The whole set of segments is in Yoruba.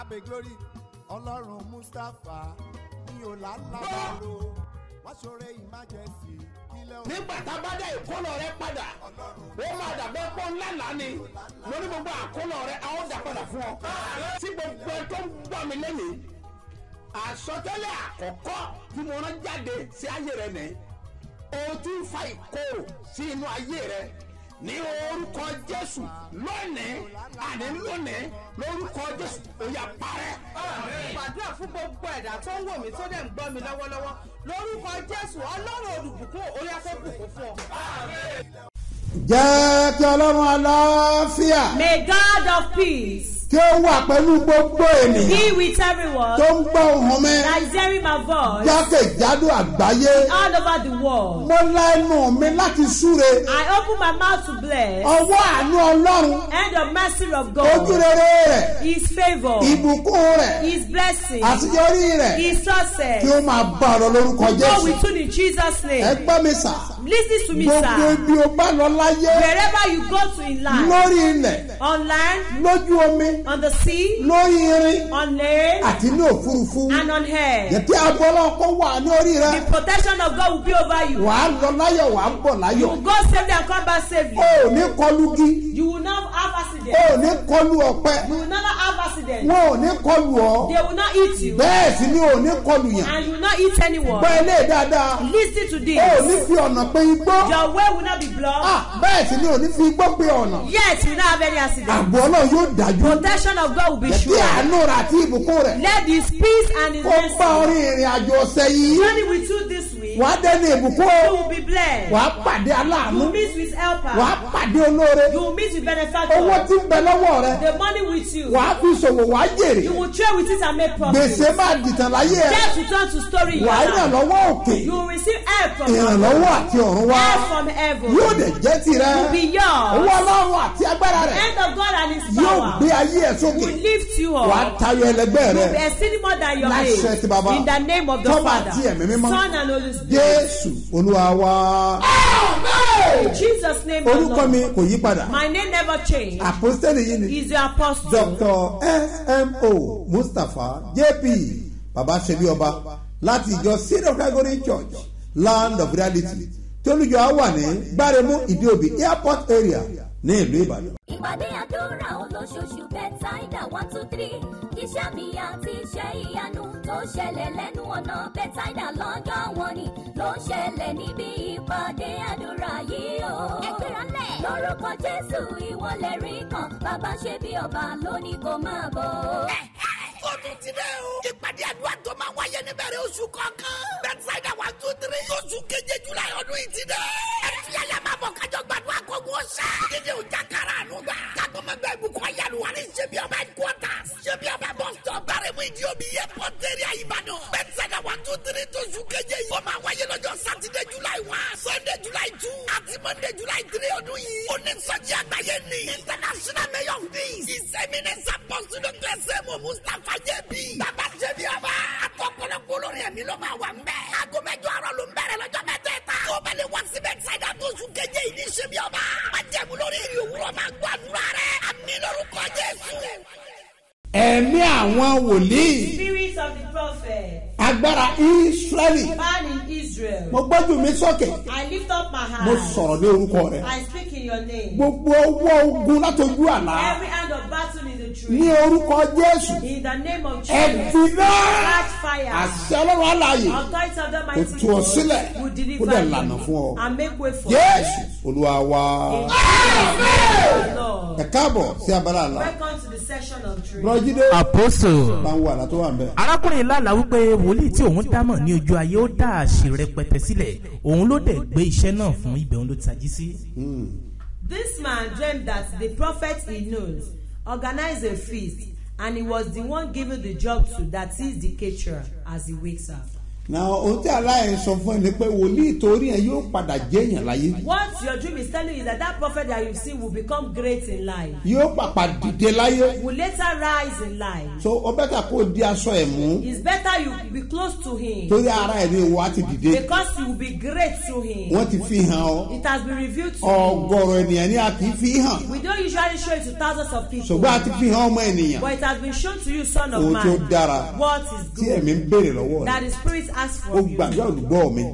abe glory ọlọ́run mustapha ní ọ̀làlábàrò wọ́n ṣoore emergency kílẹ̀ òun. nígbà tá a bá dá ìkólọ rẹ padà ó máa dàbẹ́ pọ́ ńlá lánì mo ní gbogbo àkólọ rẹ a ó dà padà fún ọ. tí gbogbo ẹ tó ń gbọ́ mi lẹ́yìn àsọtẹ́lẹ̀ àkọ́kọ́ tí mo rán jáde sí ayé rẹ nìyí o ń fa ìkorò sí inú ayé rẹ ní orúkọ jésù lónìí àní lónìí lórúkọ jésù ó yá parẹ́. gbàdúrà fún gbogbo ẹ̀dá tó ń wò mí tó dẹ̀ ń gbọ́ mi lọ́wọ́lọ́wọ́ lórúkọ jésù ọlọ́run olùbùkún orí afẹ́bùkún fún ọ. jẹ́ kí ọlọ́run aláfíà May God of peace kí ó wà pẹ̀lú gbogbo ènìyàn be with everyone. tó ń gbọ́ ohùn mi. That is hearing my voice. Jákèjádò àgbáyé. All over the world. mo la ẹnu mi láti súre. I open my mouth to bless. Ọwọ́ àánú ọlọ́run. And the mercy of ojú God, rere rẹ̀. His favor, ìbùkún rẹ̀. His blessing, àṣeyọrí rẹ̀. His kí success. ó máa bá ọ lọ lórúkọ Go jésù. with you in Jesus' ẹ name. gbọ́ mi sà Listen to me, gbogbo sir. ibi ó bá lọ láyé Wherever you go to in life, lórí ilẹ̀ on land, lójú omi on the sea, lórí irin on land, àti ní òfurufú and on air, yẹtí ọlọ́run kó wà ní orí rẹ the protection of God will be over you. wàá lọ láyọ̀ wàá bọ̀ You láyọ̀ will go safely and come back safely. o ò ní kọlu gi You will not have o accident. ò ní kọlu ọ̀pẹ You will never have accident. wọn ò ní kọlu ọ They will not eat you. bẹ́ẹ̀ sì ni o ò ní kọlu yàn And you will not eat anyone. gbọ́ ilé dáadáa Listen to o ò ní this. fi ọ̀nà pé igbó Your way will not be blocked. Ah, bẹ́ẹ̀ sì ni ò ní fi igbó pé ọ̀nà Yet you not have any accident. àbọ̀ ọlọ́run yóò dájú Protection of God will be sure. àánú rẹ àti ìbùkún rẹ Let His peace and His kó bá mercy orí ìrìn àjò ọ̀sẹ̀ yìí journey with you this week. Wàá dẹ́nu ìbùkún You will be blessed. wàá pàdé You aláàánú will meet with helper. wàá pàdé olóore You meet with owó benefactor. tí ń bẹ lọ́wọ́ rẹ The money with you. wàá fi ṣòwò wàá jèrè You will trade with it and make profit. gbèsè máa dìtàn láyé ẹ Death will turn to story in your wàá life. ìrànlọ́wọ́ òkè You will receive help from God. ìrànlọ́wọ́ àti ọ̀run wá Help from heaven. yóò dẹ̀ jẹ́ tirẹ̀ Will be yours. owó ọlọ́run àti agbára rẹ̀ Hand of God and His yóò power gbé ayé ẹ̀ sókè will lift you wàá up. tayọ ẹlẹgbẹ́ You will be rẹ exceeding more than your Láṣẹ age. ti Baba. In the name of the Tọ́ba Father, àti Ẹ̀mí Mímọ́. Son and Holy Spirit. Jésù olúwa wá. In Jesus' name, the orúkọ mi kò yí padà My name never changed. àpòstẹ́lì yìí ni He's your apostle. dr smo mustapha jp baba ṣebí ọba láti ìjọ seed of calgary church land of reality tólùjọ á wà ní gbáremú ìdíòbí airport area ní ìlú ìbàdàn. Ìpàdé àdúrà olóṣooṣù bẹ́tàìdà one two three iṣẹ́ mi àti iṣẹ́ ìyanu tó ṣẹlẹ̀ lẹ́nu ọ̀nà bẹ́tàìdà lọ́jọ́ wọn ni ló ń ṣẹlẹ̀ níbi ìpàdé àdúrà yìí o. ẹgbẹ́ra lẹ̀. lórúkọ jésù ìwọlẹ̀ rí kan bàbá ṣe bí ọba lónìí kò máa bọ̀. ó tún ti dẹ́ o. ìpàdé àdúrà tó máa wáyé níbẹ̀rẹ̀ oṣù kọ̀ọ̀kan. bẹ́tsáìdà one two three. oṣù keje july ọdún yìí ti dẹ́. ẹ̀fí ayé máa bọ̀ kájọ gbàdúrà kọ́gbọ́n ọ̀sẹ̀. dídé o jákàrà àánú gbà. kágbọ́mọgbẹ́ ìbùkún ayélu wa ní ṣebí ọba headquarters. ṣebí ọba bus stop gbáremú ìdí omi airport area ìbàdàn. bẹ́tsáìdà one two three tóṣù keje yìí. ó máa wáyé lọ́jọ́ sátidé july one sunday july two àti monday july three ọdún yìí. onísọjí àgbáyé ni international mayor of peace. ìsẹ́mínẹ́ sàpọ̀sí ló gbẹ́sẹ̀ mọ̀ mustapha jẹ́bi. bàbá jẹ́bi ọba. Àtọ̀pọ̀lọpọ̀ olórin ẹ̀mí ló máa wà ń bẹ̀. aago mẹ́jọ àárọ̀ ló ń bẹ̀rẹ̀ lọ́jọ́ mẹ́tẹ̀ẹ̀ta. tó bá lè wá síbẹ̀ ṣáìdá tó sùn kéje yìí ní ṣẹ́bi ọba. májẹ̀mú lórí ìrì òwúrọ̀ máa gbọ́ àdúrà rẹ̀. àmì lórúkọ jésù. ẹ̀mí àwọn wòlíì Spirit of the prophet, agbára israẹli man in Israel. mo gbójú mi sókè. I lift up my mo sọ̀rọ̀ ní orúkọ rẹ̀. I speak in your name. gbogbo owó ogun látọjú àlá. Every hand of battle in the ní tree. orúkọ jésù. In the name of Jesus. ẹ̀fìn náà Catch fire. àṣẹ ọlọ́run the kò tú ọ sílẹ̀. Kó deliver dẹ̀ lànà fún ọ. And make way for you. jésù olúwa wa. Ẹ káàbọ̀ sí abala àlá. Ń bẹ̀. arákùnrin lálàá wípé tí òun dámọ̀ ní ojú ayé ó dá àṣì rẹpẹtẹ sílẹ̀ òun ló dẹ̀ gbé iṣẹ́ náà fún ibẹ̀ òun ló tají sí. This man dreamed that the prophet he knows organized a feast and he was the one given the job to that is the caterer as he wakes up. na ohun tí aláyẹ sọ fún ẹ ni pé wòlíì torí ẹ yóò padà jẹyàn láyé. what your dream is telling you is that that prophet that you see will become great in life. yóò pàpà dìde láyé. will later rise in life. so ó bẹ́tà kó o di aṣọ ẹ̀ mú. it's better you be close to him. torí ara ẹ̀ ni ìwọ á ti dìde. because you will be great to him. wọ́n ti fi hàn ọ́. it has been revealed to ọgọrọ you. ọgọrọ ènìyàn ni a kì fi hàn. we don't usually show it to thousands of people. ṣùgbọ́n a ti fi hàn ọmọ ènìyàn. but it has been shown to you son of man. ohun tí dára. what is good. tí ẹ̀mí ń béèrè lọ́wọ́ rẹ̀. that the spirit ask for you.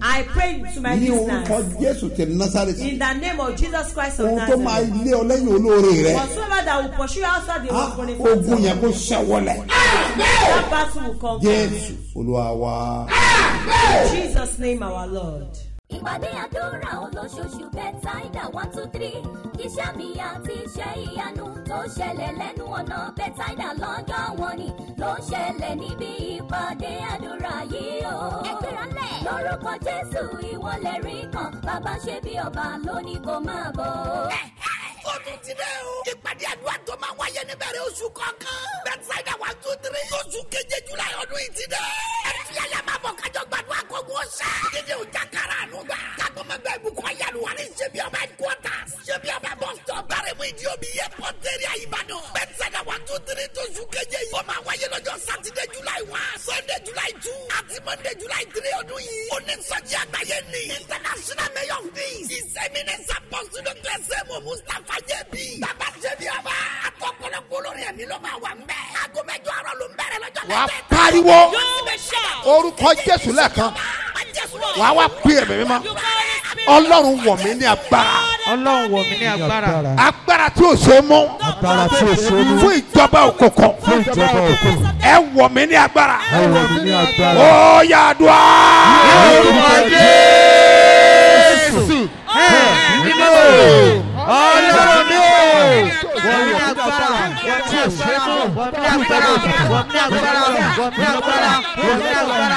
I pray to my listeners. ní orúkọ Jésù tẹ̀lé Násárẹ́tì. in the name of Jesus Christ of Nazareth. ohun tó máa lé ọ lẹ́yìn olóore rẹ. whatsoever that will pursue you outside the ah, world for the first ogun yẹn kó ṣẹ́wọ́lẹ̀. that battle will come. Jésù Olúwa in Jesus name our Lord. ìpàdé àdúrà olóṣooṣù bẹ́ẹ̀ táìdà one two three iṣẹ́ mi àti iṣẹ́ ìyanu tó ṣẹlẹ̀ lẹ́nu ọ̀nà bẹ́tàìdà lọ́jọ́ wọn ni ló ń ṣẹlẹ̀ níbi ìpàdé àdúrà yìí o. ẹ gbéra lórúkọ jésù ìwọlẹ̀ rí kan bàbá ṣe bí ọba lónìí kò máa bọ̀ ọ̀tún ti dẹ́ o. ìpàdé àdúrà tó máa wáyé níbẹ̀rẹ̀ oṣù kọ̀ọ̀kan. bẹ́tísáìdà wà tó tiri. oṣù keje júláì ọdún yìí ti dẹ́. ẹ fi àyà máa bọ̀ kájọ gbàdúrà kọ́gbọ́n ṣá. kéde òjà kára àánú gbà. kágbọ́n mẹ́gbẹ́ ibùkún ayélujára ṣe bí ọba ẹ̀kọ́ta ṣe bí ọba bọ́s aremu ìdíyòbí yẹ pọ́ńtẹ́rì àyíbádàn. bẹ́tẹ̀dà one two three tó su keje yìí. ó máa wáyé lọ́jọ́ sátidé july one sunday july two àti monday july three ọdún yìí. ó ní sọ́jí àgbáyé ni. international mayor of peace. his eminence apostolic blessed mo mustapha jẹbi. bàbá jẹbi àbá ọ̀pọ̀lọpọ̀ olórí ẹ̀mí ló máa wà ńbẹ̀. aago mẹ́jọ àárọ̀ ló ń bẹ̀rẹ̀ lọ́jọ́ lẹ́gbẹ̀ẹ́. wàá pariwo orúkọ jésù lẹ́ẹ̀kan wàá wá pè é mímí mọ́ ọlọ́run wọ̀ mí ní agbára. ọlọ́run wọ̀ mí ní agbára. agbára tí o ṣe mú. agbára tí o ṣe mú. fún ìjọba òkùnkùn. fún ìjọba òkùnkùn. ẹ wọ̀ mí ní agbára. ẹ wọ̀ mí ní agbára. ó yá àdúrà. orúkọ jésù. ẹ ẹ nínú ọlọ́run. bagus. Bomnya ke sana. Bomnya ke sana. Bomnya ke sana.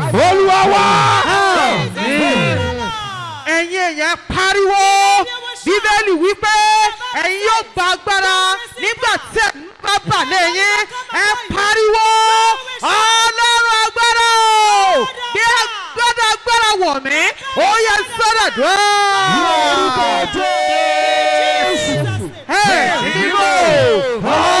olúwa wá. ẹ̀yin èèyàn pariwo bíbélì wípé ẹ̀yin yóò gba agbára nígbà tí ẹ̀mí bá bà lẹ́yìn ẹ pariwo ọlọ́run agbára o bí agbára agbára wọ̀ mí ó yẹ sọ́dọ̀ dùn. yóò rí bàjẹ́. ẹ nínú ọ̀hún.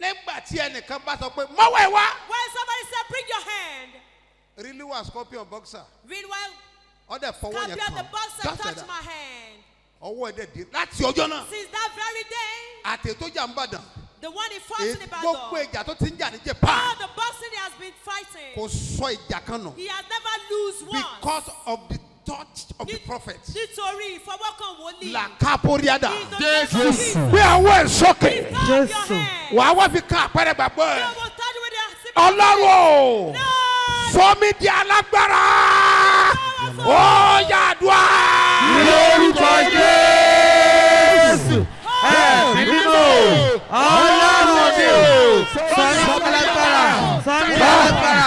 nígbà tí ẹnìkan bá sọ pé mọ́wọ́ ẹ wá. When somebody said, bring your hand, rílí wà scorpion boxer? Read well, ọ̀dẹ̀ fọwọ́ yẹn Scorpion the boxer that. my hand. ọwọ́ ẹ̀ dẹ̀ di láti ọjọ́ náà. Since that very day, àtètòjà ń bàdàn. The one he fought in gbogbo Ibadan, ìjà tó ti ń jà ní all japan the boxing he has been fighting, kò sọ ìjà kan nù. He has never lose once. because of the touch of the prophet. Nítorí ìfọwọ́kàn wòlíì. la of Jesus. gbé ẹ̀ Lift up your hand. wàá wá fi kan àpẹẹrẹ gbàgbọ́ ẹ̀. Ọlọ́run o. Sọmi di alágbára. Ó yàdùá. lórúkọ jésù. Ẹ̀mí mímọ́ ọlọ́run mi ò sọmi di alágbára. sọmi di alágbára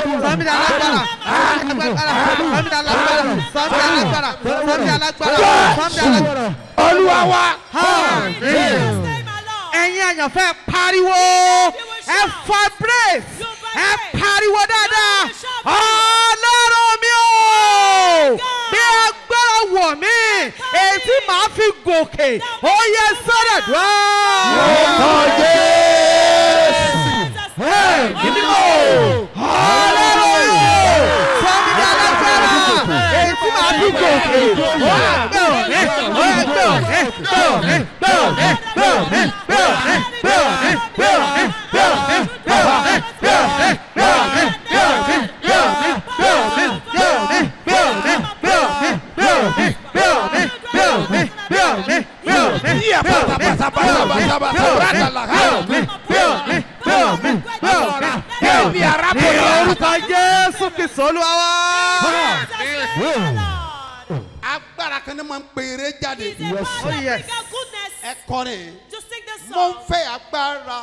sami da alágbára sami da alágbára sami da alágbára sami da alágbára sami da alágbára. olúwa wa ẹ̀yin àyànfẹ́ pariwo ẹ fọ brace ẹ pariwo dáadáa ọlọ́run mi o bí agbára wọ̀ mí èyí tí màá fi gòkè ó yẹ sọ́dọ̀ dùn. Hey! Gol! Aleluia! Esse mapa Passa, passa, passa, passa, passa, passa, passa, passa, mi arákùnrin. ní orúkọ Jésù Kristi Olúwa wa. agbára kan ní mo ń pe eré jáde. ẹ kọrin mo ń fẹ́ agbára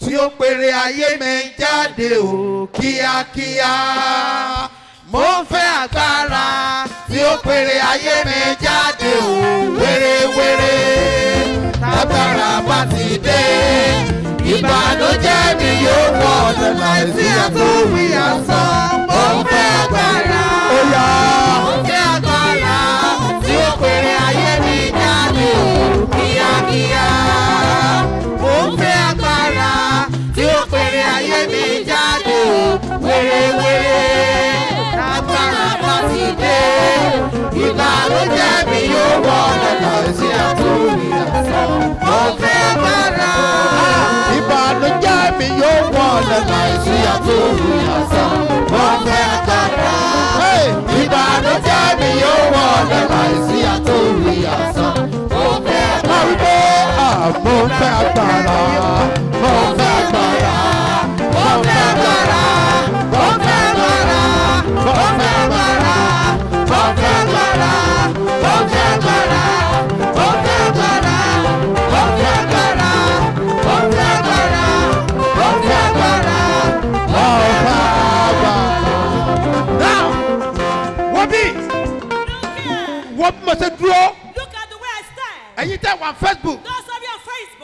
tí ó pèrè ayé mi jáde o kíákíá mo ń fẹ́ agbára tí ó pèrè ayé mi jáde o wéréwéré. tágbára bá ti dé ìbànújẹ́ mi yóò wọ ọ̀dọ̀ láìsí àtúwì àsán. mo ń fẹ́ agbára. ó fẹ́ agbára tí ó pèrè ayé mi jáde o kíákíá. ń fẹ́ agbára tí ó pèrè ayé mi jáde ti dé ìbànújẹ́ mi yóò wọ lọ́nà tí a tó rí àṣà mo fẹ́ bára. ìbànújẹ́ mi yóò wọ lọ́nà tí a tó rí àṣà mo fẹ́ bára. ìbànújẹ́ mi yóò wọ lọ́nà tí a tó rí àṣà mo fẹ́ bára. mo fẹ́ bára mo fẹ́ bára mo fẹ́ bára. Come mo se dúró. look at I stand. ẹ̀yin tẹ́ wà on facebook.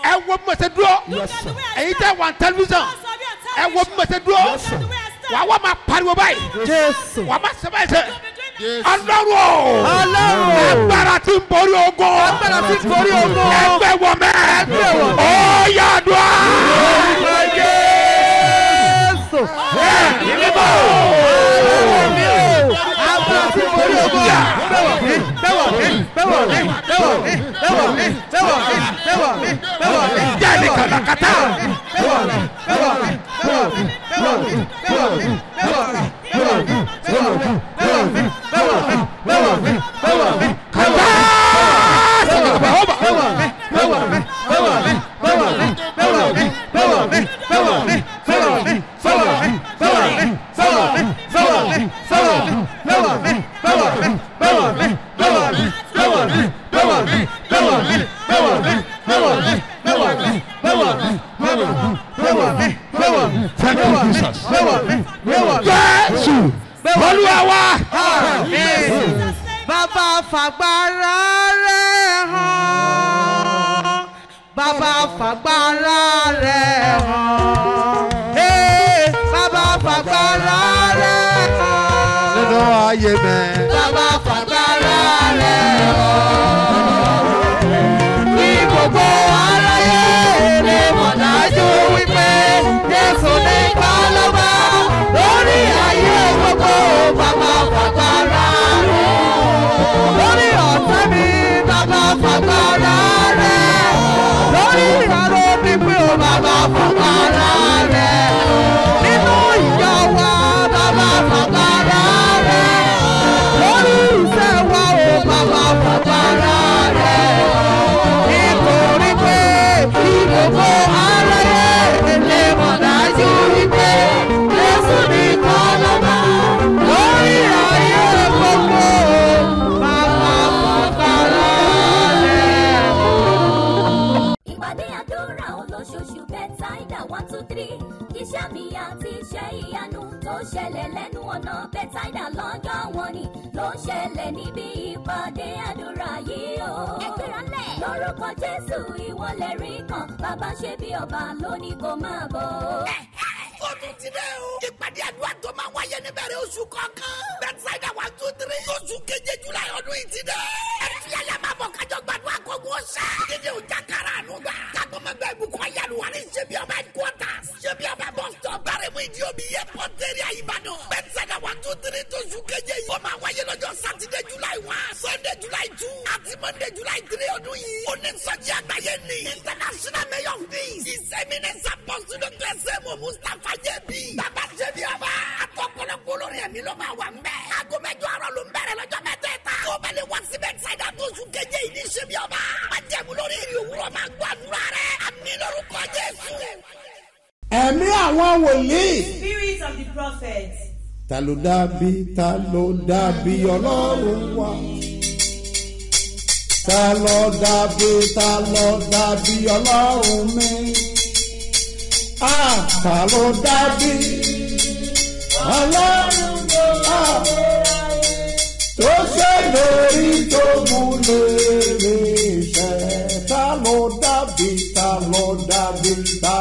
ẹ wo bí I stand. ẹ̀yin tẹ́ wà on television. ẹ wo bí mo se dúró. look I stand. wà á wọ́n máa pariwo báyìí. jésù. wà á máa ọlọ́run agbára tí ń borí ogun ẹgbẹ́ wọ̀mẹ́ ọ̀yàdùá ìlímọ̀ agbára tí ń borí ogun jáde kàlàkàtà. Hello. láyé mẹ́. bàbá ló ń ṣẹlẹ̀ níbi ìpàdé àdúrà yìí o. ẹgbẹ́ra lẹ̀. lórúkọ jésù ìwọlẹ̀ rí kan bàbá ṣe bí ọba lónìí kò máa bọ̀. ó tún ti dẹ́ o. ìpàdé àdúrà tó máa wáyé níbẹ̀rẹ̀ oṣù kọ̀ọ̀kan. bẹ́tísáìdà one two three. oṣù keje july ọdún yìí ti dẹ́. ẹtí yàyà máa bọ̀ kájọ gbàdúrà sátidé july one sunday july two àti monday july three ọdún yìí. onísọjí àgbáyé ni international mayor of peace. ìsẹ́mínẹ́sà pọ́sùlù kẹsẹ̀ mọ̀ mustapha jẹ̀bi. bàbá jẹ̀bi ọba. àtọkọlọpọ olórin ẹ̀mí ló máa wà ń bẹ̀. aago mẹ́jọ àárọ̀ ló ń bẹ̀rẹ̀ lọ́jọ́ mẹ́tẹ̀ẹ̀ta. tó bá lè wá síbẹ̀ ṣáìdá tó oṣù keje yìí ní ṣẹ́bi ọba. májẹ̀mú lórí ìrì òwúrọ̀ máa gbọ́ àdúrà rẹ̀. àmì lórúkọ jésù. ẹ̀mí àwọn wòlíì. Spirit of the prophet. Ta ló dàbí ta ló dàbí ọlọ́run wa. ta ló dàbí ta ló mi. a ta ló dàbí ọlọ́run wa. tó ṣe lórí tó mú lèrè ṣẹ. ta ló dàbí ta ló dàbí ta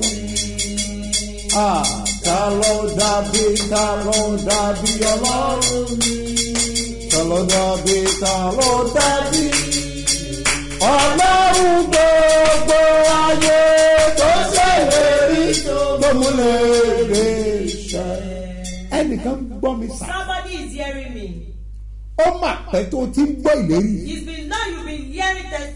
mi. Ta ló dàbí ta ló dàbí ọlọ́run mi. ta ló dàbí ta ló dàbí ọlọ́run gbogbo ayé tó ṣèlérí tó múlẹ̀ lè ṣẹ. ẹnìkan gbọ́ mi sá. Somebody is hearing me. ó mà pẹ́ tó ti ń gbọ́ ìlérí. It's been long you've been hearing that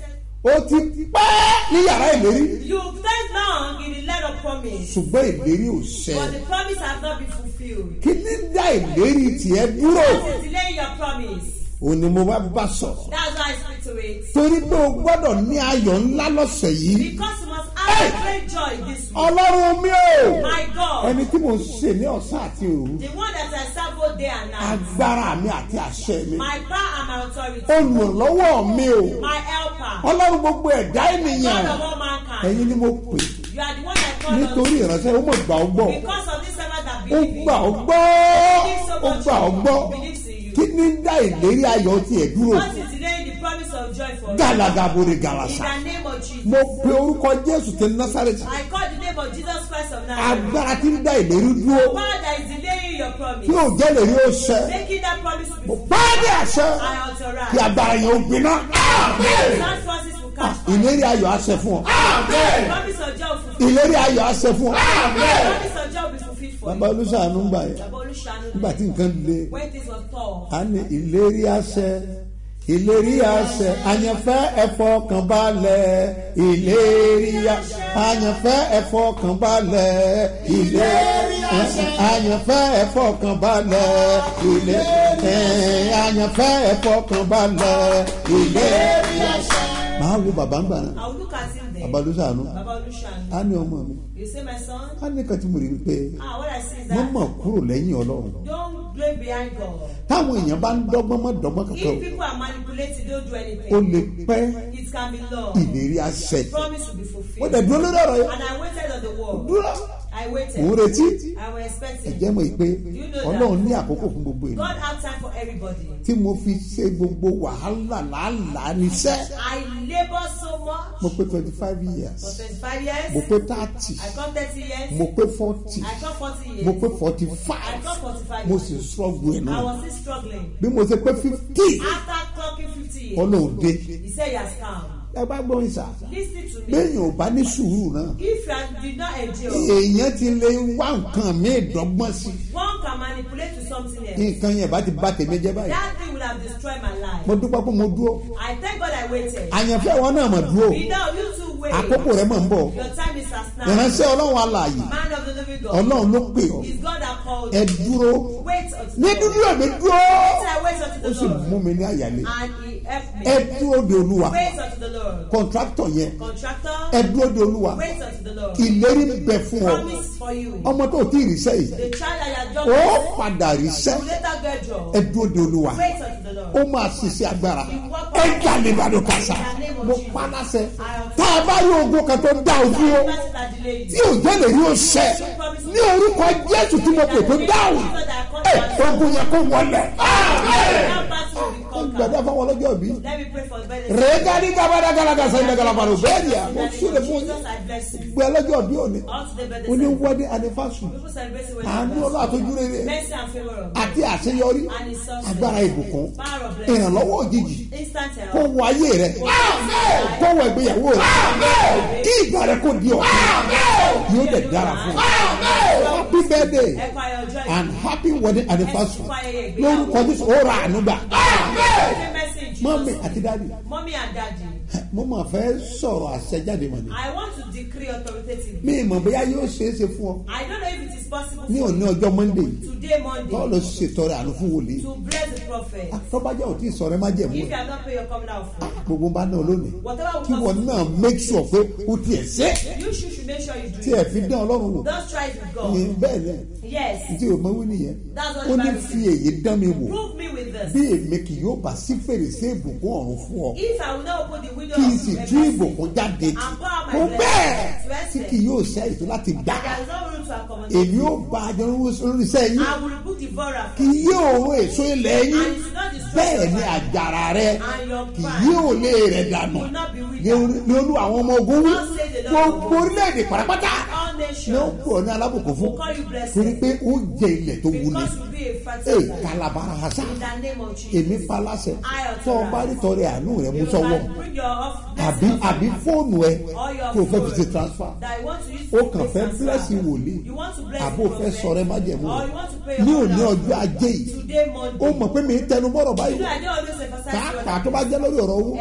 ó ti pẹ́ ní yàrá ìlérí. you've stayed long in the land of promise. ṣùgbọ́n ìlérí ò ṣẹ. But the promise has not been fulfilled. kí ní dá ìlérí tiẹ̀ dúró. What is delaying your promise? Òun ni mo bá bá sọ̀rọ̀. That's why I speak to it. torí pé o gbọ́dọ̀ ní ayọ̀ ńlá lọ́sẹ̀ yìí. Because you must have great joy this week. ọlọ́run mi ò. My God. ẹni tí mo ń ṣe ní ọ̀sán àti òru. The one that I serve both day and night. agbára mi àti àṣẹ mi. My power and my authority. olùrànlọ́wọ́ mi ò. My helper. ọlọ́run gbogbo ẹ̀dá ènìyàn. God of all mankind. ẹ̀yin ni mo pè. You are the one that called nítorí us. ìránṣẹ́ ó mọ̀ gbà gbọ́. Because of this servant that ó believe in gbà you. ó gbà gbọ́. you. Believes in you. Kí ni ń dá ìlérí ayọ̀ tiẹ̀ dúró. What is delaying the promise of joy for you? gàlagàbòrè In gàlàsà. the name of Jesus. mo pe orúkọ jésù ti násàrẹ́tì. I call the name of Jesus Christ of Nazareth. agbára tí ń dá ìlérí dúró. tí ò jẹ́ lèrí ó ṣẹ. Making that promise to be mo bá dé àṣẹ. Kí agbára yẹn ó gbiná. Fire. ìlérí ayọ̀ àṣẹ fún ọ. Ìlérí ayọ̀ àṣẹ fún ọ. Bàbá you. olùsàánú gbà yẹn. Nígbà tí nǹkan le. A ní ìlérí àṣẹ ìlérí àṣẹ. Àyànfẹ́ ẹ̀fọ́ kan balẹ̀ ìlérí àṣẹ àyànfẹ́ ẹ̀fọ́ kan balẹ̀ ìlérí àṣẹ. àyànfẹ́ ẹ̀fọ́ kan balẹ̀ ìlérí àyànfẹ́ ẹ̀fọ́ kan balẹ̀ ìlérí àṣẹ. máa wo bàbá ń gbà náà Olùsàánú Baba Olushanu. á ní ọmọ mi You say my son? á ní kan tí mo rí i pé Ah, I wọ́n that mọ̀ kúrò lẹ́yìn ọlọ́run táwọn èèyàn bá ń dọ́gbọ́n mọ́ dọ́gbọ́n kankan anything. lè pẹ́ It can be law. ìlérí àṣẹ Promise will be ó fulfilled. dẹ̀ dúró lórí ọ̀rọ̀ yẹn And I waited on the wall. dúró I waited. òun retí. I was expecting. ẹ̀jẹ̀ mọ̀ pé ọlọ́run ní àkókò fún gbogbo God ènìyàn have time for everybody. tí mo fi ṣe gbogbo wàhálà làálàá níṣẹ́. I labor so much. Mo pé twenty five for years 25 years. mo pé thirty. I come 30 years. mo pé forty. I come 40 years. mo pé forty I five come 45 mo sì struggle ẹ̀ I náà was still struggling. bí mo ṣe pé fifty. After clocking 50 years, ọlọ́run dé ẹ bá gbọ́ ìsà lẹ́yìn ò bá ní sùúrù náà. Èèyàn ti lè wá nǹkan míì dọ́gbọ́n sí. Nǹkan yẹn bá ti bá tèmi jẹ́ báyìí. That thing will have destroyed my life. mo dúpẹ́ pé mo dúró. I thank God I waited. àyànfẹ́ wọn náà mọ̀ dúró Àkókò rẹ̀ mọ̀ ń bọ̀. Ìránṣẹ́ ọlọ́run alààyè. Man of the living God. ọlọ́run ló pè ọ́. Ẹ dúró. Ní dúdú ẹ̀mí dúró. Ó sì mú mi ní àyàlé ẹ dúró de olúwa. Kọ̀ǹtráktọ̀ yẹn. Contractor. ẹ dúró de olúwa. Wait unto the Lord. ìlérí ń bẹ fún ọ. Ọmọ tó ì ríṣẹ́ yìí. Ó padà ríṣẹ́. Ẹ dúró de olúwa. Ó máa ṣiṣẹ́ agbára. Ẹ jà ní ìbàdàn kàṣà. Mo pa láṣẹ. Tá a bá rí ogun kan tó dá o dúró tí ò jẹ́ lè rí o ṣẹ. Ní orúkọ jésù tí mo pè tó dáhùn. Ẹ ogun yẹn kó wọlé gbàdá fún wọn lọ́jọ́ bí birthday. rẹ́gàdí gabada galaga sẹ́yìn galabaro bẹ́ẹ̀ ni à mo súre fún yín. gbé lọ́jọ́ bí òní. O ní wọ́dí anifásù àánú ọlọ́ àtọ́jú rere. Mercy and favor of àti àṣeyọrí. Agbára ìbùkún. Ìrànlọ́wọ́ òjijì. Kó wọ ayé rẹ. Kó wọ ìgbéyàwó rẹ. Kí ìgbà rẹ kó di ọ̀kan yóò dẹ̀ dára fún ọ. Happy birthday. And happy wedding anniversary. Lórúkọ jésù ó ra àánú mọ́mí àti dáàdì Mommy and daddy, mo máa fẹ́ sọ̀rọ̀ àṣẹjáde mọ̀ ni. I want to decree authoritatively. mi ìmọ̀ bóyá yóò ṣeé ṣe fún ọ. I don't know if it is possible ní òní ọjọ́ monday. Today Monday. Tọ́ lọ ṣètọrẹ àánú fún wòlíì. To bless the prophet. tọ́bajẹ́ ò tí ì sọ̀rọ̀ ẹ májẹ̀mú If you have not paid your coming out for gbogbo bá náà lónìí. Whatever kí will wọn come, náà make sure pé o tiẹ̀ ṣe. You should, make sure you do it. fi dán ọlọ́run wò. Don't try it with ní God. bẹ́ẹ̀ ni Yes. tí o mọ̀ wí nìyẹn. That's what ó the ní Bible fi says. èyí dán mi wò. Prove me with this. Bí èmi kì yóò bá sí fèrèsé ìbùkún ọ̀run fún ọ n of sì tú ìbùkún jáde. out mo bẹ́ẹ̀ tí kì yóò ṣe ètò láti gbà èmi ó bá a jọ lóríṣẹ́ yín. Kì yóò èso ilẹ̀ yín. bẹ́ẹ̀ ni àjàrà rẹ kì yóò lé rẹ̀ dànù. ní olú àwọn ọmọ ogun wí. Gbogbo orílẹ̀-èdè All ni ó nations kú ọ ní alábùkún fún. torí pé ó jẹ ilẹ̀ tó wulẹ̀ ee kalabara hasa èmi falasẹ tó o bá rí tọrẹ àánú rẹ mú sọ́wọ́ àbí àbí fóònù ẹ kó o fẹ́ fi ṣe phone transfer to kàn fẹ́ transfer. bílẹ̀sì wòlíì. Àbò the fẹ́ sọ̀rọ̀ ẹ májẹ̀mú rẹ. ní òní ọjọ́ ajé yìí ó mọ̀ pé mi ń tẹnu bọ̀rọ̀ báyìí. Pàápàá tó bá jẹ́ lórí ọ̀rọ̀ owó.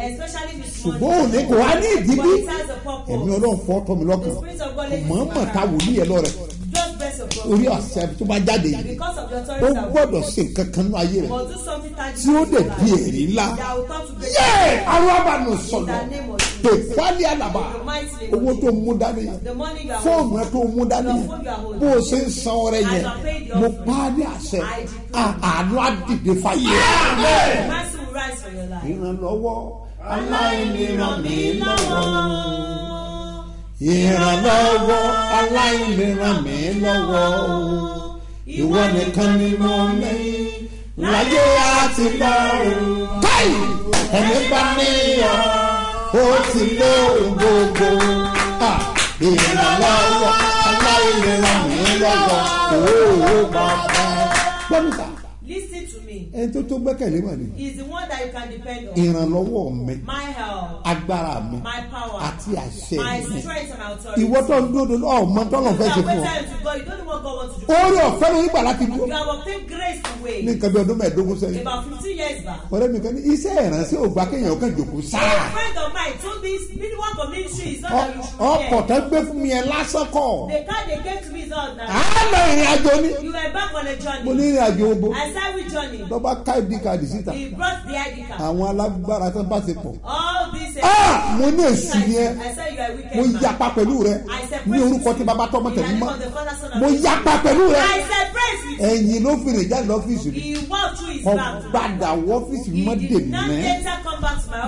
Ṣùgbọ́n òní kò wá ní ìdí bí. Ẹ̀mí ọlọ́run fọ́ tọ́ mi lọ́kàn. The spirit of God kò lays mọ̀ in ọ́n mọ̀ my ta heart. wòlíì ẹ̀ lọ́rẹ̀ Just bless your orí ọ̀sẹ̀ tó bá jáde yìí ó gbọ́dọ̀ ṣe nǹkan kan nínú ayé rẹ̀ tí ó dẹ̀ di èrè ńlá. name of Jesus. pèpálí àlàbà owó tó mú dání. Fóònù ẹ tó mú dání. bó o ṣe ń san ọrẹ yẹn. Mo pa á ní àṣẹ. Àánú fàyè. For your life. ìrànlọ́wọ́. Aláìní ràn mí lọ́wọ́. Ìrànlọ́wọ́ aláìní ràn mí lọ́wọ́ ìwọ nìkan ni mo ní. Láyé àti lọ́run. káì ẹni bá níyàn ó ti lé gbogbo. Ìrànlọ́wọ́ aláìní ràn mí lọ́wọ́. Òwò bàbá. gbọ́dọ̀ sá to me. ẹni tó tó gbẹ́kẹ̀lé mọ̀ ni He is the one that you can depend on. ìrànlọ́wọ́ mi My help. agbára mi My power. àti àṣẹ My mi strength and authority. ìwọ tó ń dúró lọ ọmọ tọ́lọ̀ fẹ́ ṣe fún ọ waiting to God. You don't know what God wants to do. orí ọ̀fẹ́ ló nígbà láti dúró You have obtained grace to ní wait. nǹkan bí ọdún mẹ́ẹ̀ẹ́dógún sẹ́yìn About 15 years back. ọ̀rẹ́ mi kan ní iṣẹ́ ìránṣẹ́ ògbà kéèyàn kan jòkó A sáà friend of mine told me work of ministry is not Ọ- that you should ọkọ̀ fear. tó gbé fún mi yẹn lásán kọ̀ The car they gave to me is not now. lọ ìrìn àjò ni You were back on a mo ní journey. ìrìn àjò obo I said journey? Lọ́ba ká ìdí kadì síta. He brought the ID card. àwọn alágbára tó bá ti pọ̀. All this. Ah, mo ní èsì yẹn mo yapa pẹ̀lú rẹ. Ní orúkọ tí baba tọmọ tẹ̀lé mọ́. mo yapa pẹ̀lú rẹ. Ẹ̀yìn ló fi rìn jáde lọ́fíìsì mi. He walked through his kọ back. gbàdà wọ́fíìsì He mọ́ not mẹ́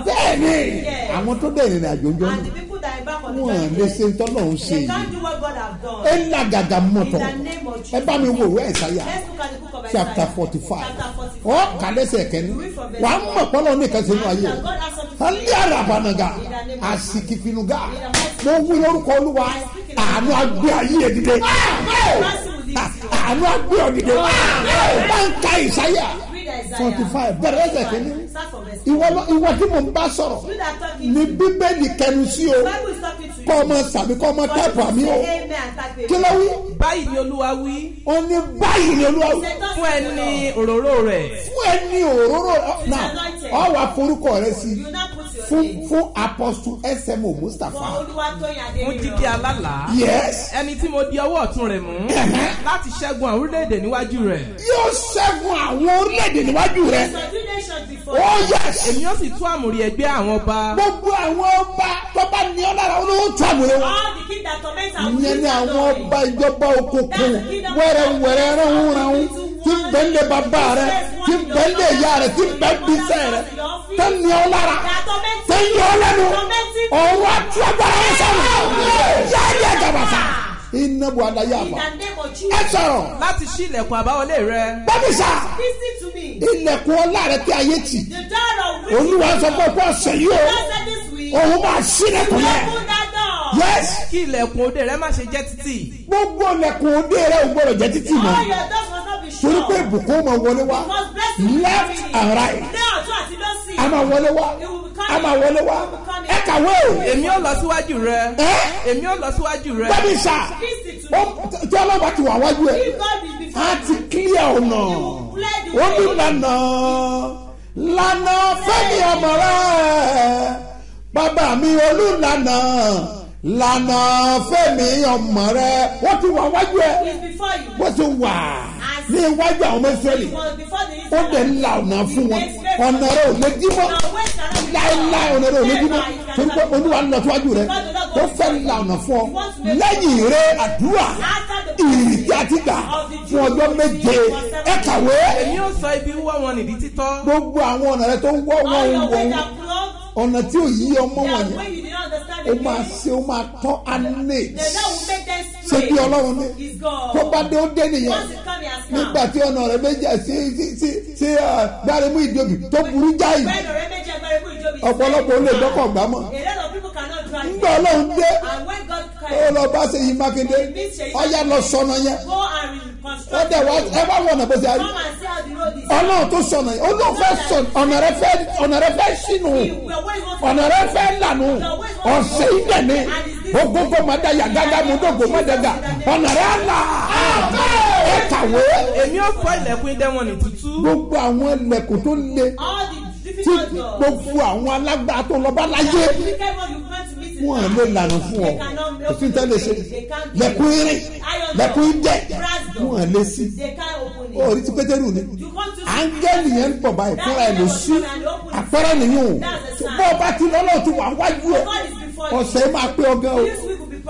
bẹ́ẹ̀ni Yes. àwọn tó dẹ̀ ìrìn àjò ń jọ náà. wọn lè ṣe tọ́lọ́hún ṣe They yìí. ẹ lágàgà mọ̀tọ̀ Ẹ bá mi wo ìwé ìsáyà Let's look at the book of chapter forty five Chapter 45. ọ kàlẹ́sẹ̀ kẹ́ni wàá mọ̀ pọ́lọ́ ní ìkànsẹ́ inú ayé. Alẹ́ do. àràbànàgà àsìkìfìnùgà mo wí lórúkọ olúwa àánú agbé ayé ẹ̀ dìde. Will lead you. àánú agbé ọ̀ dìde. Bá ń ka ìsáyà Read Isaiah. forty five bẹ̀rẹ̀ ẹsẹ̀ kẹ́ni ìwọ tí mo ń bá sọ̀rọ̀ ní bíbélì kẹnu sí o Kọ́ ọmọ sàmì kọ́ ọmọ will àmì o. Kí ló wí? Báyìí ni olúwa wí. Ó ní báyìí ni olúwa wí. Say, "Thus fún Lord." òróró rẹ̀. Fún ẹni òróró náà ọ wà forúkọ rẹ sí. Fún fún apostle smo mustapha. Adéníran. jíjí alálàá yes. Ẹni tí mo di ọwọ́ ọ̀tún rẹ̀ mú. Láti ṣẹ́gun àwọn orílẹ̀-èdè níwájú rẹ̀. Yóò ṣẹ́gun àwọn orílẹ̀-èdè níwájú rẹ. Oh yes. Èmi yóò sì tú àmùrí ẹgbẹ́ àwọn ọba. Gbogbo àwọn ọba tó bá ní ọ lára olówó tó àmúlẹ̀ wọn All the king that torment our ìyẹn children àwọn ọba ìjọba òkùnkùn. Wẹ́rẹ́wẹ́rẹ́ ránhùn ránhùn tí ń bẹ́ ń lé bàbá rẹ tí ń bẹ́ ń lé ìyá rẹ tí ń bẹ́ ń bí sẹ́ rẹ tó ń ní ọ lára. Tó ń yọ ọ lẹ́nu. Ọ̀rọ̀ àti agbára wọn sọ̀rọ̀ yáyé ẹ̀jẹ̀ iná bu adáyé àbá ẹ sọ̀rọ̀. Láti ṣí ilẹ̀kùn àbáwọlé rẹ. to me. ilẹ̀kùn ọlá rẹ tí ayé tì. Olúwa sọ pé kó ọ̀sẹ̀ yìí o. Òun máa ṣí ilẹ̀kùn yẹn. Yes. Kí ilẹ̀kùn òde rẹ má ṣe jẹ́ títì. gbogbo ilẹ̀kùn òde rẹ ò gbọdọ̀ jẹ́ títì mọ́. All your doors must not be shut. torí pé ìbùkún máa wọlé wá. Left and right. Ní ọ̀tún àti lọ́sì. a máa wọlé wá. A máa wọlé wá. Ẹ kàwé o. Èmi ò lọ síwájú rẹ. èmi ò lọ síwájú rẹ. me. ó- tí ọlọ́ba ti wà wájú ẹ you, ti clear ọ̀nà. Ó ní lànà. Lànà fẹ́mi ọmọ rẹ. Bàbá mi olùlànà lànà fẹ́mi ọmọ rẹ wọ́n ti wà wájú ẹ. He's before you. wọ́n ti wà ní iwájú àwọn ọmọ the ó dẹ̀ ń la ọ̀nà fún wọn. Ọ̀nà rẹ ò lè dí mọ́ láéláé ọ̀nà rẹ ò lè dí mọ́ torí pé olúwa ń lọ síwájú rẹ. Ó fẹ́ la ọ̀nà fún ọ. Lẹ́yìn rẹ àdúrà ìrìtí àti gbà fún ọjọ́ méje. Ẹ kàwé. Èmi ò sọ ibi wíwọ́ wọn nìdí títọ́. gbogbo àwọn ọ̀nà rẹ tó ń wọ́ wọ́n your wọ́n. Ọ̀nà tí ò yí ọmọ That wọ̀nyẹn when you did not understand ó the máa way, ṣe ó máa tọ́ anate the Lord will make them ṣé straight. bí ọlọ́run ní? He's God. tó bá dé ó dé nìyẹn. Once it come, he has come. nígbà tí ọ̀nà rẹ méjì sí sí sí sí gbáremú ìdòbí tó burú jáì. When ọ̀rẹ́ méjì ẹgbẹ́ ikú ìjọba is ọ̀pọ̀lọpọ̀ ó lè dọ́kọ̀ gbá mọ́ A lot of people cannot drive. nígbà ọlọ́run dé And when God ó comes, lọ bá ṣe yí mákindé ọyá lọ sọnà yẹn. go and ó reconstruct. dẹ̀ wá ẹ bá wọ̀nà bó ṣe ayé Come ọlọ́run tó sọnà yẹn olóò fẹ́ sọ ọ̀nà rẹ fẹ́ ọ̀nà rẹ fẹ́ sínú. Ọ̀nà rẹ fẹ́ lànà. Ọ̀sẹ̀ ìgbẹ̀ ni. Ogogo madaya gágá mudogo madaga ọ̀nà rẹ là. Ẹ kàwé. Èmi ò fọ́ ilẹ̀kùn idẹ wọn ní tútú. gbogbo àwọn ẹlẹ́kùn tó le. Tí gbogbo àwọn alágbára tó lọ bá láyé. Wọn lè lànà fún ọ kò sí tẹ́lẹ̀ ṣe? Lẹ́kùn irin lẹ́kùn idẹ wọn lè sí. Orí ti pétérù ni. Áńgẹ́lì yẹn ń pọ̀ báyìí fúnra ẹ̀ ló sí. Àpẹẹrẹ nìyẹn o. Bó o bá ti lọ́lọ́ ti wà wájú ẹ̀. Ọ̀sẹ̀ máa pé ọ̀gá o.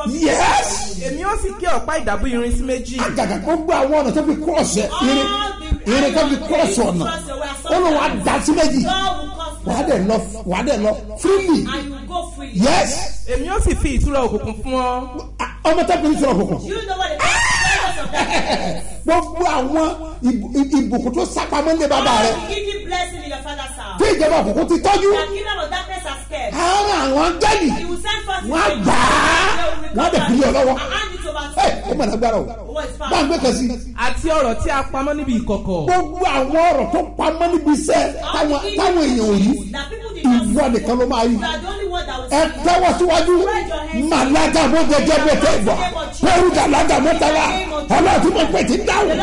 Yes! Èmi ò sì gé ọ̀pá ìdàbò irin sí méjì. àgàgà gbogbo àwọn ọ̀nà tó fi kúrọ̀sì irin irin tó fi kúrọ̀sì ọ̀nà. Ó lọ wà dá sí méjì God will cause wà á dẹ̀ lọ wà á dẹ̀ lọ freely and you go free. yes èmi ò sì fi ìtura òkùnkùn fún ọ. ọmọ fi ń sọ̀rọ̀ kọ̀kọ̀ You know what the purpose of that is. gbogbo àwọn ìbù- ìbùkún tó sápamọ́ ní bàbá rẹ will give you blessing in your father's house. tí ìjọba òkùnkùn ti tọ́jú The kingdom of darkness has scared. àwọn àwọn áńgẹ́lì He will send forth his wọ́n angels. gbà á wọ́n á dẹ̀ recover fi lé ọ lọ́wọ́ and hand it over to ẹ you. ó mọ̀ lágbára o bá ń gbé kan sí. Àti ọ̀rọ̀ tí a pamọ́ níbi ìkọ̀kọ̀. gbogbo àwọn ọ̀rọ̀ tó pamọ́ níbi iṣẹ́ táwọn èèyàn ò not ìwọ nìkan ló máa will ẹ tẹ́wọ́ síwájú. Màlága mo jẹjẹ bẹ tẹ gbà. Pẹ̀lúgà lága mo ta la ọlọ́ọ̀tí mo pè tí ń dáhùn.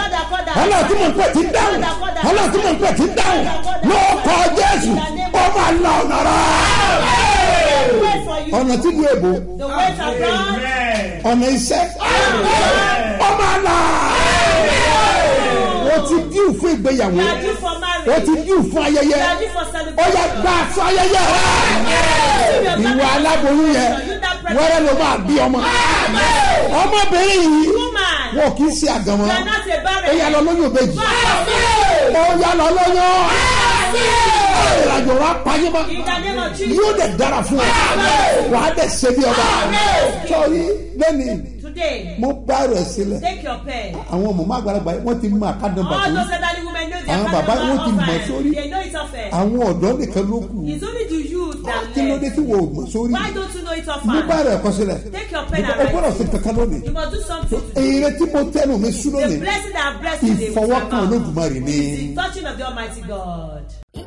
Ọlọ́ọ̀tí ń dáhùn. Ń dáhùn. Jésù ó máa la ọ̀nà rà ọ̀nà tí ìlú èbó. The ways of God. Ọ̀nà iṣẹ́. Ó máa là ó ti díù fún ìgbéyàwó. Marriage. ti díù fún ayẹyẹ. Ó yẹ gbà fún ayẹyẹ. Rẹ ìwà aláboyún yẹn wẹ́rẹ́ ló máa bí ọmọ. Ọmọbìnrin yìí wọn kì í ṣe àgànmọ́. Ó yà lọ lóyún òbejì ó yà lọ lóyún. Ìrìnàjò wa yóò dẹ̀ dára fún ọ wà á dẹ̀ ṣe bí ọba. Lẹ́ni Today, mo bá rẹ̀ sílẹ̀. take your pen. àwọn ọmọ àgbàlagbà wọ́n ti women know their Àwọn bàbá wọn ti mọ̀ sórí. Àwọn ọ̀dọ́ nìkan ló kù. That kí ló dé tí wọ́n ò mọ̀ sórí? Mo bá rẹ̀ kọ́ sílẹ̀. Take your pen and o gbọ́dọ̀ it. kankan lónìí. Èrè tí mo tẹnu mi sún lónìí. Ìfọwọ́kàn out. olódùmarè ni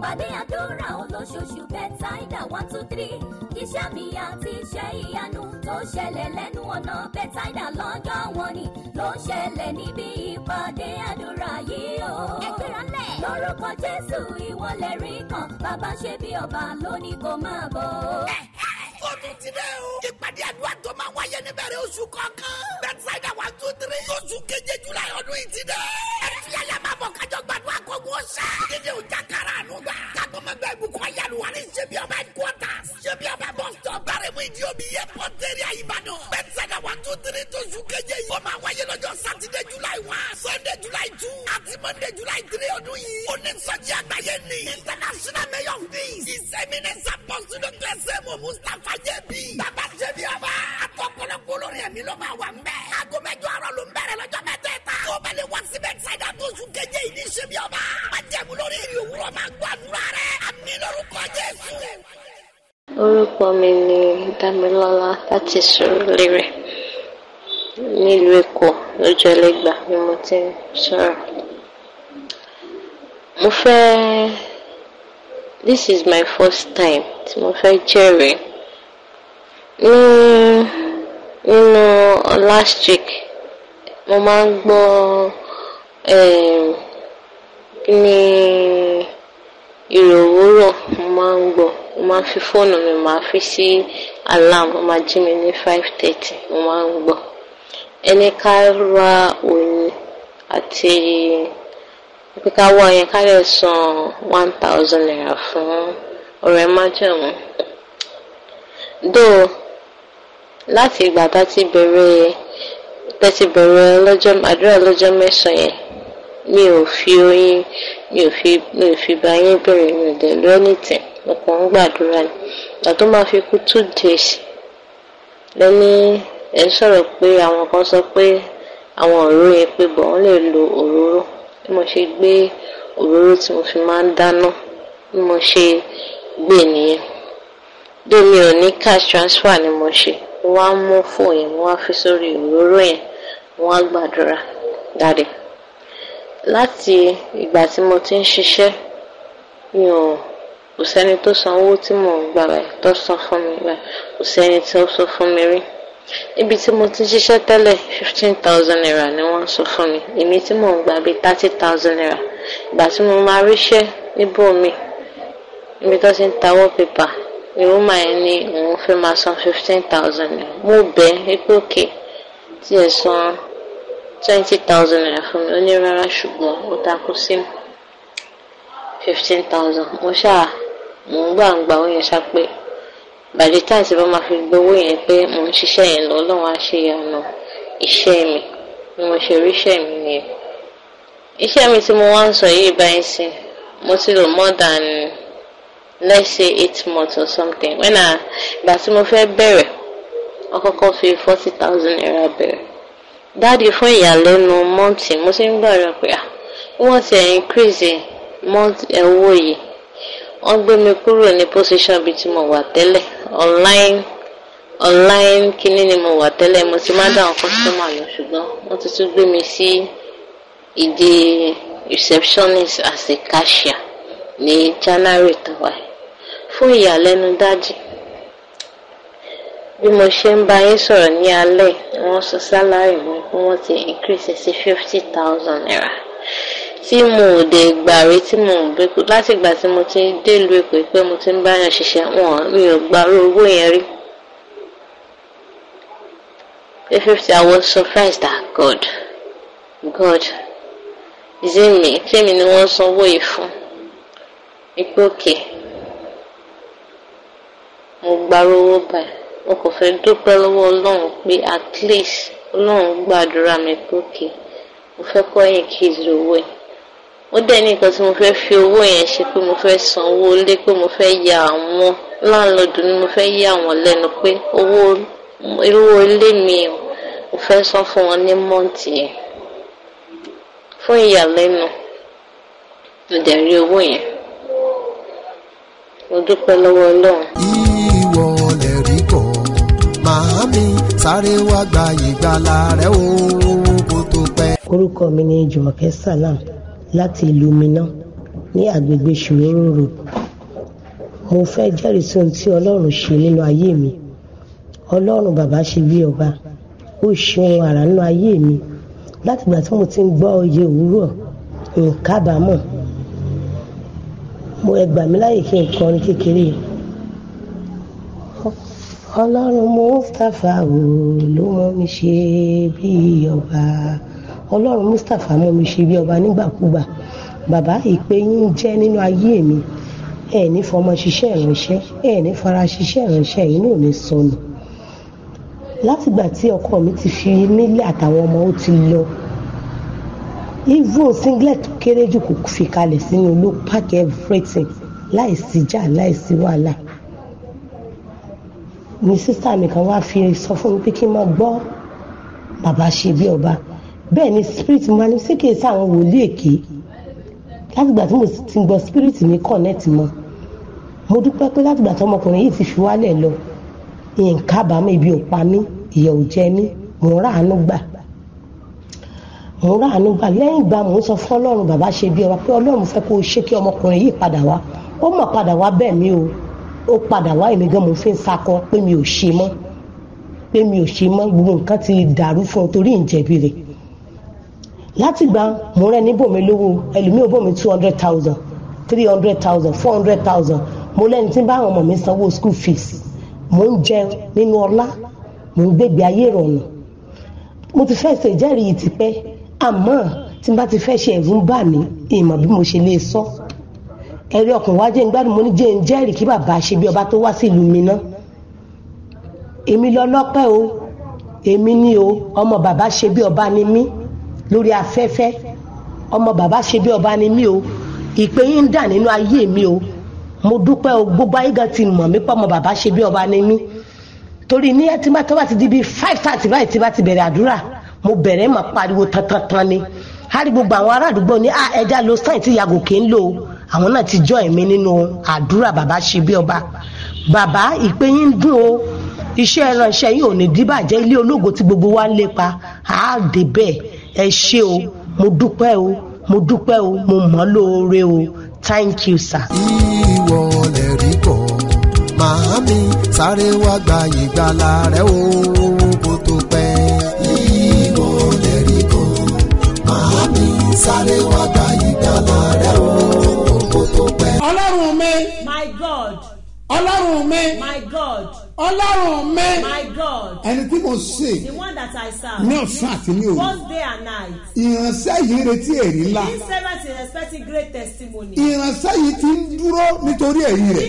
Ìpàdé àdúrà olóṣooṣù bẹ́tàìdà one two three iṣẹ́ mi àti iṣẹ́ ìyanu tó ṣẹlẹ̀ lẹ́nu ọ̀nà bẹ́tàìdà lọ́jọ́ wọn ni ló ń ṣẹlẹ̀ níbi ìpàdé àdúrà yìí o. ẹgbẹ́ra lẹ̀. lórúkọ jésù ìwọlẹ̀ rí kan bàbá ṣe bí ọba lónìí kò máa bọ̀. ó tún ti dẹ́ o. ìpàdé àdúrà tó máa wáyé níbẹ̀rẹ̀ oṣù kọ̀ọ̀kan. bẹ́tsáìdà one two three. oṣù keje july ọdún yìí ti dẹ́. Ayé máa bọ̀ kájọ gbàdúrà kókó ọ̀sẹ̀. dídé ọjà kára àánú gbà. kágbọ́mọgbà ìbùkún ayélujára ní ṣebí ọba headquarters. ṣebí ọba stop. bárẹ̀mú ìdí omi yẹ pọ́ńtẹ́rì àyíbádàn. bẹ́tsáìdà one two three tóṣù keje yìí. ó máa wáyé lọ́jọ́ sátidé july one sunday july two àti monday july three ọdún yìí. onísọjí àgbáyé ni. international mayor of peace. ìsẹ́mínẹ́sà pọ̀sù dr sẹ́mu mustapha jẹ́bi. bàbá jẹ́bi ọba. àtọkọlọpọ olórí ẹ̀mí ló máa wà ń bẹ̀. aago mẹ́jọ àárọ̀ ló ń bẹ̀rẹ̀. Tó bá lè wá síbẹ̀ ṣáìdá tó sùn kéje yìí ní ṣẹ́bi ọba. májẹ̀mú lórí ìrì òwúrọ̀ máa gbọ́ rẹ̀. àmì lórúkọ jésù. orúkọ mi ni damilọlá láti sùúrùlérè nílùú èkó lójú ẹlẹgbà ni mo ti ń sọ̀rọ̀ mo fẹ́ this is my first time tí mo fẹ́ jẹ́rìí ní nínú last week mo máa ń gbọ́ um, ní ìrò òwúrọ̀ mo máa ń gbọ́. Mo máa fi fóònù mi máa fi sí alarm ó máa jí mi ní five thirty mo máa ń gbọ́. Ẹni ká ra òyìn àti pé ká wá yẹn ká lè san one thousand naira fún ọ̀rẹ́ májẹ̀mú. Dó láti ìgbà tá ti bẹ̀rẹ̀ tá ti bẹ̀rẹ̀ lọ́jọ́ àdúrà lọ́jọ́ mẹ́sàn-án yẹn mi ò fi oyin mi ò fi mi ò fi bá yín bẹ̀rẹ̀ mi ò dẹ̀ lọ anything. Mo kàn ń gbàdúrà ni. Ìgbà tó máa fi kú two days lẹ́ni ẹ̀ ń sọ̀rọ̀ pé àwọn kan sọ pé àwọn òróró yẹn pé bọ̀ wọ́n lè lo òróró. Bí mo ṣe gbé òróró tí mo fi máa ń dáná bí mo ṣe gbé nìyẹn. Bí mi ò ní cash transfer ni mo ṣe mo wá mú fóònù yẹn mo wá fi sórí òróró yẹn mo wá gbàdúrà. Dáre láti ìgbà tí mo ti ń ṣiṣẹ́ mi ò kò sẹ́ni tó san owó tí mò ń gbà báyìí tó san fún mi báyìí. Kò sẹ́ni tó sọ fún mi rí. Níbi tí mo ti ń ṣiṣẹ́ tẹ́lẹ̀ fifteen thousand naira ni wọ́n sọ fún mi. Èmi tí mò ń gbà bíi thirty thousand naira. Ìgbà tí mo máa ríṣẹ́ níbòmí níbi tó ti ń ta wallpaper ni woman yẹn ní òun fẹ́ máa san fifteen thousand naira. Mo bẹ̀ ẹ́ pé òkè tí ẹ san twenty thousand naira fún mi ó ní rárá ṣùgbọ́n ó takú sí fifteen thousand mo ṣáà mò ń gbà ń gbà ó yẹn ṣá pé the time tí bá máa fi gbowó yẹn pé mò ń ṣiṣẹ́ yẹn lọ ọlọ́run á ṣe ìyànà iṣẹ́ mi bí mo ṣe rí iṣẹ́ mi nìyẹn iṣẹ́ mi tí mo wá ń sọ yìí báyìí sí mo ti lò more than let's say eight months or something when I ìgbà tí mo fẹ́ bẹ̀rẹ̀ wọ́n kọ́kọ́ fi forty thousand naira bẹ̀rẹ̀. Dáàdi fún ìyàlẹ́nu mọ́ǹtì mo ti ń gbàdúrà pé ah wọ́n ti increase mọ́ǹtì owó yìí. Wọ́n gbé mi kúrò ní position bíi tí mo wà tẹ́lẹ̀. Online online kíní ni mo wà tẹ́lẹ̀. Mo ti má dá àwọn customer lọ ṣùgbọ́n wọ́n ti tún gbé mi sí ìdí receptionist as a cashier ní January tàwa fún ìyàlẹ́nu dájú bí mo ṣe ń bá yín sọ̀rọ̀ ní alẹ́ wọ́n sọ sálárì mi pé wọ́n ti increase sí fifty thousand naira. Tí mo ò dé gbà rí tí mo ò gbé láti ìgbà tí mo ti délùú èpè pé mo ti ń báyàn ṣiṣẹ́ wọn mi ò rí owó yẹn rí. fifty I was surprised that God. God me fẹ́mi ni wọ́n sanwó yìí fún? Ipò òkè mo gbàrú owó báyìí mo kò fẹ́ dúpẹ́ lọ́wọ́ ọlọ́run pé at least ọlọ́run gbàdúrà mi pé òkè mo fẹ́ kọ́ yín kí ìlówó ẹ̀. Ó dẹ̀ ní nǹkan tí mo fẹ́ fi owó yẹn ṣe pé mo fẹ́ san owó lé pé mo fẹ́ ya àwọn láńlọ́ọ̀dù ni mo fẹ́ yà wọ́n lẹ́nu pé owó irú ilé mi ò fẹ́ san fún wọn ní mọ́ǹtì yẹn. Fún ìyàlẹ́nu mo owó yẹn. Mo dúpẹ́ lọ́wọ́ ọlọ́run. Sáré wá gba ìgbàlà rẹ o kó tó pẹ́. orúkọ mi ni jùmọ̀kẹ́ salam láti ìlú minna ní agbègbè ṣòro road. Mo fẹ́ jẹ́rìí sí ohun tí ọlọ́run ṣe nínú ayé mi. Ọlọ́run bàbá ṣe bí ọba. Ó ṣe ohun àrà nínú ayé mi. Látìgbà tí mo ti ń gbọ́ oyè òwúrọ̀ nkábàámọ̀ mo ẹgbà mí láyè kí n kọrin kékeré ọlọ́run mustapha o ló mọ mi ṣe bí ọba? Ọlọ́run mustapha mọ mi ṣe bí ọba nígbàkúgbà. Bàbá ìpè yín jẹ́ nínú ayé mi. Ẹ ní fọmọ ṣiṣẹ́ ìránṣẹ́ ẹ ní fara ṣiṣẹ́ ìránṣẹ́ yìí náà ní sọnù. Látìgbà tí ọkọ mi ti fi nílé àtàwọn ọmọ ó ti lọ even singlet tó kéré jù kò fi kalẹ̀ sínú ló pack everything láìsí jà láìsí wàhálà ni sísá mi kan wá fi sọ fún mi pé kí n máa gbọ́ bàbá ṣe bí ọba. Bẹ́ẹ̀ ni spirit máa ní sí kìí sáwọn wòlíì èké látìgbà tí mo ti gbọ́ spirit mi connect mọ́. Mo dúpẹ́ pé látìgbà tí ọmọkùnrin yìí ti fi wálẹ̀ lọ ìyẹn kábàámọ̀ ibi ò pa mí ìyẹ̀ ò jẹ mí mò ń ráàánú gbà. Mò ń ráàánú gbà. Lẹ́yìn ìgbà mò ń sọ fún ọlọ́run bàbá ṣe bí ọba pé ọlọ́run fẹ́ kó o ṣe kí ọmọkùnrin yìí padà wá. Ó mọ̀ padà wá bẹ́ẹ̀ mi o ó padà wá èmi gan mo fi ń sakọ pé mi ò ṣe mọ́ pé mi ò ṣe mọ́ gbogbo nǹkan ti dàrú fún un torí ìjẹ̀bi rẹ̀. Láti gba mo rẹ ní bòmí lówó ẹlòmíì bòmí two hundred thousand three hundred thousand four hundred thousand. Mo lẹ́ni tí bá àwọn ọmọ mi sanwó school fees. Mo ń jẹun nínú ọlá mo ń gbégbé ayé ìrọ̀rùn mo ti fẹ́ ṣe ìjẹ́rìí tipẹ́ àmọ́ tí n bá ti fẹ́ ṣe ẹ̀rù ń bà mí ìmọ̀ bí mo ṣe lè sọ ẹ̀rí ọkùnrin wá jẹ́ ń gbádùn mo ní jẹ́ ń jẹ́rìí kí bàbá ṣe bí ọba tó wá sí ìlú mi ná èmi lọ lọ́pẹ́ o èmi ni o ọmọ bàbá ṣe bí ọba ni mí lórí afẹ́fẹ́. Ọmọ bàbá ṣe bí ọba ni mí o ìpè yín ń dà nínú ayé mi o. Mo dúpẹ́ o gbogbo ayé gan ti mọ̀ mí pé ọmọ bàbá ṣe bí ọba ni mí. Torí ní tí bá tó bá ti di bíi five thirty báyìí tí bá ti bẹ̀rẹ̀ àdúrà mo bẹ̀rẹ̀ mà pariwo tantantan ni. Hárí gbogbo àwọn ará àdúgbò ní ẹja lo sáìn tí yàgò kì í lò ó àwọn náà ti jọ ẹ̀mí nínú àdúrà bàbá ṣe bí ọba bàbá ìpè yín dùn o. Iṣẹ́ ìránṣẹ́ yìí ò ní díbàjẹ́ ilé ológo tí gbogbo wa ń lépa. Àá dé bẹ́ẹ̀. Ẹ ṣé o. Mo dúpẹ́ o. Mo dúpẹ́ o. Mo mọ̀ lóore o. Thank you sir. ìwọ lè rí kọ́ màámi sáré wá gba ìgbàlà rẹ o. Kó tó pẹ́. ìwọ lè rí kọ́ màámi sáré wá gba ìgbàlà rẹ o mi. My God, ọlọ́run mi. My God, ọlọ́run mi. My God, ẹni tí mo ṣe. The one that I ní ọ̀sán àti ní òru. Ìránṣẹ́ yìí retí èrí ńlá. Ìránṣẹ́ yìí ti ń dúró nítorí èyí rẹ̀.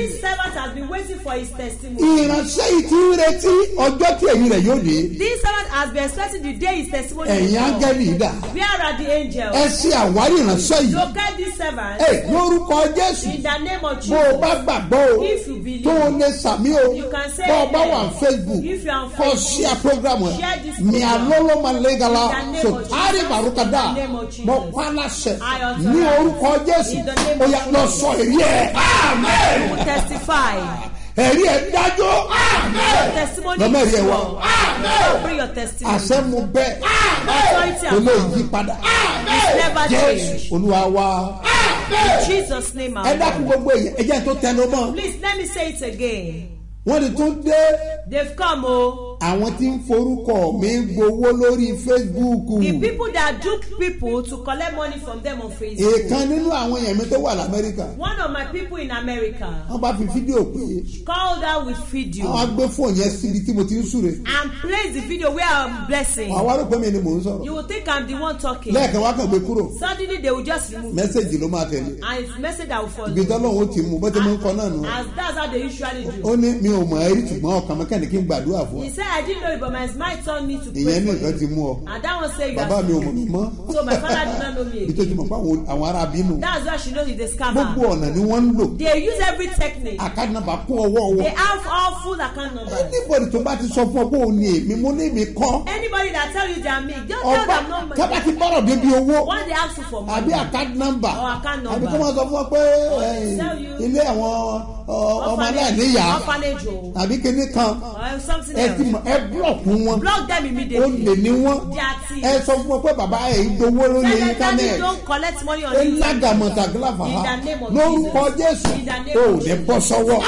Ìránṣẹ́ yìí ti ń retí ọjọ́ tí èyí rẹ̀ yóò dé. This servant has been expecting the day his testimony ẹ̀yin áńgẹ́lì yìí dà. Ẹ ṣe àwárí ìránṣẹ́ yìí. Lórúkọ jésù. In the name of bó o bá gbàgbọ́ o tó o lè sàmí bó o amen. wà facebook If you are on kó o Facebook, share program ẹ. ní alóló máa name so tari barukada In the name of Jesus. mo pa láṣẹ. I authorize. ní orúkọ jésù. ó yà lọ sọ èrí ẹ. Amen. Èrí ẹ dájú. Lọ́mọ is ẹ wá. àṣẹ mu bẹ́ẹ̀ kò and lè yí padà jésù olúwa wa. In Jesus' name, ẹ I dákun gbogbo èyí. Ẹ jẹ́ tó tẹnu mọ́. Please let me say it again. Wọ́n ti tún dé They've come, oh. Àwọn tí ń forúkọ mi gbowó lórí facebook. The people that dupe people to collect money from them on Facebook. èèkan nínú àwọn èèyàn mi tó wà lamẹ́ríkà. One of my people in America. Wọ́n bá fi fídíò pé called out with video. Àwọn agbé fóònù yẹn síbi tí mo ti ń súre. And placed the video where I'm blessing. àwọn arúgbó mi ni mò ń sọ̀rọ̀. You will think I'm the one talking. lẹ́ẹ̀kan wá kàn gbé kúrò. Suddenly they will just remove mẹ́sẹ̀gì ló máa tẹ̀lé. And it's message that will follow. ibi tọ́lọ́hún ó ti mú bó ti mú kọ́ náà nù. As that's how they usually ó do. ní mi ò mọ̀ ẹ́ rí ṣùgbọ́n ọkàn mẹ́kànnì kí n gbàdúrà fún He ọ said, I didn't know it, but my mind told me to pray ìyẹn ní nǹkan ti mú ọ And that one say you bàbá are mi ò mọ̀ mí mọ́ So my father did not know me ibi tó ti again. mọ̀ pé àwọn ará bínú That's why she knows he's a gbogbo scammer. ọ̀nà ni wọ́n ń lò They use every technique. àkàdínàbà kún ọwọ́ They wọn have all full account numbers. anybody tó bá ti sọ fún ọ pé òun ni èmi mo ní èmi kọ́ Anybody that tell you they are me, just tell them no tábà money. ti bọ̀rọ̀ débi owó When they ask you for money, àbí àkáàdì nọ́mbà Or account àbí number. kó máa sọ fún ọ pé tell you- ilé àwọn ọmọ aláìníyá orphanage o, àbí kíní kan. Ẹ ti else. mọ ẹ búlọ̀kù wọn. Block them ó immediately. lè ní wọn. Ẹ sọ fún ọ pé bàbá ẹ gbowó lórí internet. lágàmọ̀tà gíláfà In ha lórúkọ jésù. Ó lè bọ́ sọ́wọ́.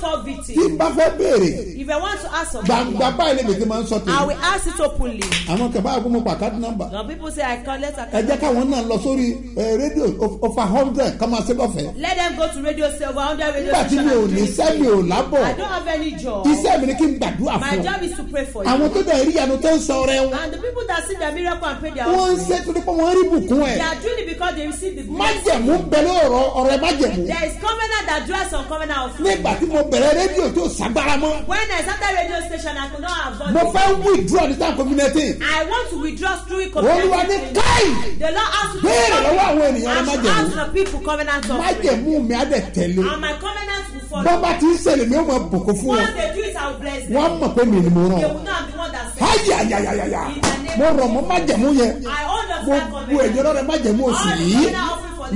Fall tí bá fẹ́ béèrè If I want to ask something, báyìí lè bèèrè máa ń sọ I tèmi will ask it openly. àwọn kẹfà àgùnmọ̀ pàkàtì nọ́mbà Some people say I collect ẹ account jẹ́ káwọn náà lọ sórí ẹ, rédíò ọfà hundred kọ́ máa ṣe lọ́fẹ̀ẹ́ Let them go to radio station, over 100 radio nígbà tí mi ò station. ní and do iṣẹ́ it. mi ò lábọ̀ I don't have any job. iṣẹ́ mi ni kí n gbàdúrà My fún job is to pray for you. àwọn tó dẹ̀ rí ìyanu tó ń sọ ọrẹ wọn And the people that see the miracle and pray their wọ́n ń ṣe torí pé wọ́n rí bùkún ẹ̀ they are doing it because they receive the blessing. májẹ̀mú bẹ̀rẹ̀ ọ̀rọ̀ ọ̀rẹ́ májẹ̀mú There is covenant that dwells on covenant of nígbà tí mo bẹ̀rẹ̀ rédíò tó ságbára mọ́ When I started radio station, I could not done mo fẹ́ withdraw time covid nineteen I want to withdraw through olúwa ní káì! The Lord me to béèrè lọ́wọ́ àwọn ènìyàn rẹ should májẹ̀mú. ask the people covenant offering. májẹ̀mú mi á dẹ̀ tẹ̀lé. And my covenant will follow. bọ́ bá ti ń ṣẹlẹ̀ mi ó mọ bùkún fún wọn. Once they do it, I will bless them. wọ́n mọ̀ pé mi ni mo They rán will not be the one that says. ayayayaya mo rọ̀ mọ́ májẹ̀mú yẹn. I understand gbogbo covenant. èyí lọ́rẹ̀ májẹ̀mú oṣù the yìí.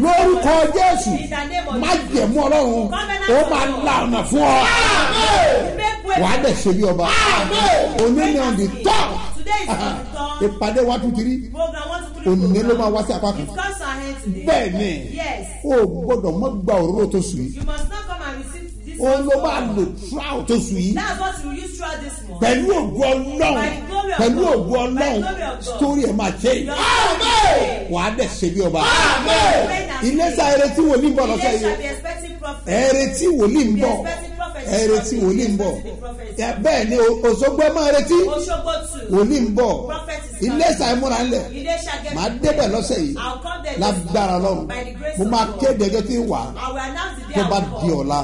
lórúkọ jésù. The of májẹ̀mú ọlọ́run. Ó of máa la ọ̀nà fún ọ. Wà á dẹ̀ ṣe bí ọba. Òní ni on the top. ìpàdé wa tún ti rí. Òní ló máa wá sí apá kan. Bẹ́ẹ̀ ni. O gbọ́dọ̀ mọ́ gba òróró tó sùn yìí. O ló máa lò trout tó sùn yìí. Pẹ̀lú ògùn ọlọ́run. Pẹ̀lú ògùn ọlọ́run. Sítórí ẹ̀ máa ṣe Amen. wà á dẹ̀ ṣe bí ọba. Amen. ilé sá eré tí wòlíì ń bọ̀ lọ́sẹ̀ yìí. Ẹ̀rẹ̀ tí wòlíì ń bọ̀ expecting prophet. ẹ̀rẹ̀ tí wòlíì ń bọ̀. Bẹ́ẹ̀ ni òṣogbo ẹ̀ máa retí. Wòlíì ń bọ̀. Prophet is ilé coming. sá ìmúra ńlẹ̀. Màá débẹ̀ lọ́sẹ̀ yìí. Lágbára grace mo máa kéde ẹjọ́ tí ń wà. Tó bá di ọ̀la.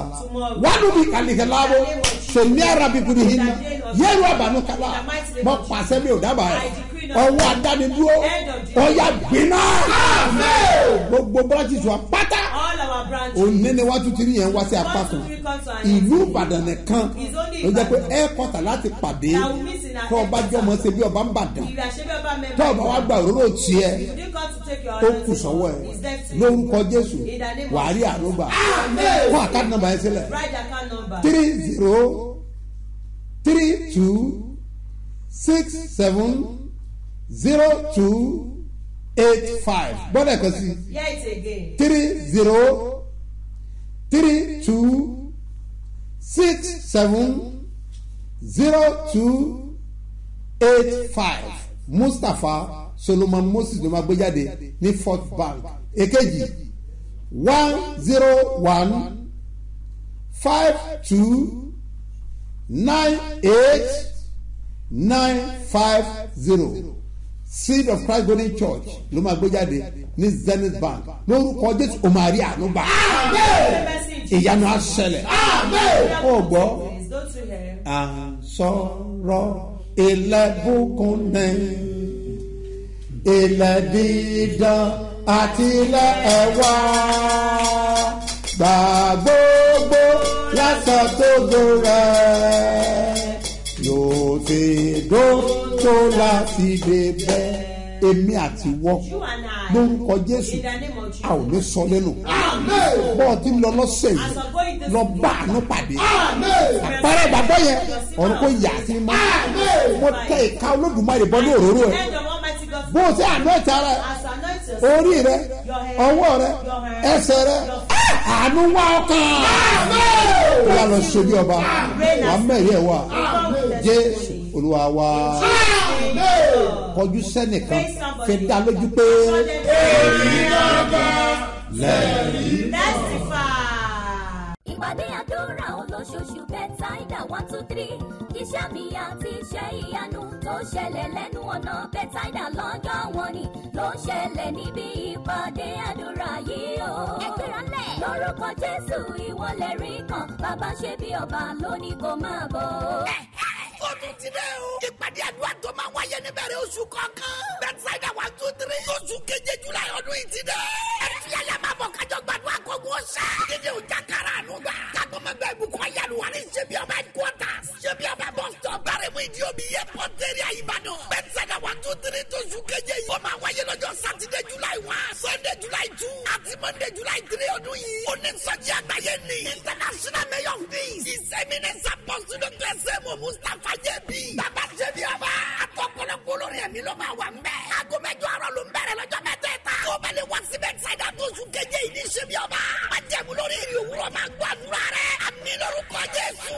Wánú bí kàlìkẹ́ láàbò. Sèmi kùdì yìí yẹ́rù àbànú kala mọ pàṣẹ mi ò dábàá. Ẹ̀ ọwọ́ adánidúró ọ̀yà gbiná. Gbogbo branches wa pátá. Òní ni wọ́n tún ti rí yẹn wá sí apá kan. ìlú ìbàdàn nìkan. Ló jẹ́ pé Ìbàdàn. ẹ kọ́ta láti pàdé. Tó ọba jọmọ ṣe bí ọba ń bàdàn. Tó ọba wa gba òróró tiẹ̀. Ó kù sọ́wọ́ ẹ̀. Lórúkọ jésù. In the name of wàá rí àrùbà Amen. fún àkáàdì nọmba yẹn sílẹ̀. Three zero three two six seven zero two eight five. Gbọ́dọ̀ ẹ̀kọ́ sí. Three zero three two six seven zero two eight five. Mustapha solomon moses ló máa gbé jáde ní fort bank. Èkejì one zero one five two nine eight nine five zero seed of christ golden church ló máa gbé jáde ní zenith bank. Lórúkọ jésù omari ànúgbà ìyanu àṣẹlẹ ó gbọ́. Please don't you hear? à ń sọ̀rọ̀ ilẹ̀ bùkún ní ilẹ̀ dídán àti ilẹ̀ ẹ̀wà. Gbà gbogbo lásán tó gbó rẹ̀. Yóò ti dóńtó láti bẹ́ẹ̀. Èmi àti wọ́. You and I. lórúkọ jésù. A ò ní sọ lẹ́nu. Bọ́ọ̀ tí ń lọ lọ́sẹ̀ yìí. Lọ bá àánú pàdé. Àpẹẹrẹ ìgbàgbọ́ yẹn. Ọ̀run kò yà sí mọ́ mo tẹ ìka olódùmarè bọ́ ní òróró ẹ̀. Bó o ṣe àánú ẹ̀ta rẹ̀ orí rẹ̀. Ọwọ́ rẹ̀. Ẹsẹ̀ rẹ̀. Feet. àánú wá ọkàn. Wà lọ ṣe bí ọba. Wà mẹ́rin ẹ̀ wà jésù olúwa wa kọjú sẹ́nìkan fi dá lójú pé lẹ́yìn. Ìpàdé àdúrà olóṣooṣù bẹ́tàìdà one two three iṣẹ́ mi àti iṣẹ́ ìyanu tó ṣẹlẹ̀ lẹ́nu ọ̀nà bẹ́tàìdà lọ́jọ́ wọn ni ló ń ṣẹlẹ̀ níbi ìpàdé àdúrà yìí o. ẹgbẹ́ra lẹ̀. lórúkọ jésù ìwọlẹ̀ rí kan bàbá ṣe bí ọba lónìí kò máa bọ̀. Ó tún ti dẹ́ o. ìpàdé àdúrà tó máa wáyé níbẹ̀rẹ̀ oṣù kọ̀ọ̀kan. bẹ́tsáìdà one two three. oṣù keje july ọdún yìí ti dẹ́. ẹ̀fí àyà máa bọ̀ kájọ gbàdúrà kókó ọ̀sẹ̀. dídé ọjà kára àánú gbà. kágbọ́mọgbà ìbùkún ayélujára ní ṣebí ọba headquarters. ṣebí ọba stop. bárẹ̀mú ìdí omi yẹ pọ́ńtẹ́rì àyíbàdàn. bẹ́tsáìdà one two three tó oṣù keje yìí. ó máa wáyé lọ́jọ́ sátidé july one. sunday july two. àti monday july three ọdún yìí. onísọjí àgbáyé ni. international mayor of peace. ìsẹ́mínẹ́sì apọ́sí ló gbẹ́sẹ̀ mọ́ mustapha jẹ́bi. bàbá jẹ́bi ọba. àtọ́kọ́lọ́kọ́ lórí ẹ̀mí ló máa wà ń bẹ́ẹ̀. aago mẹ́jọ tó bá lè wá síbẹ̀ sáyidá tó sùn kéje yìí ní sèmi ọba. májẹ̀mú lórí ìrì òwúrọ̀ máa gbọ́ àdúrà rẹ̀. àmì lórúkọ Jésù.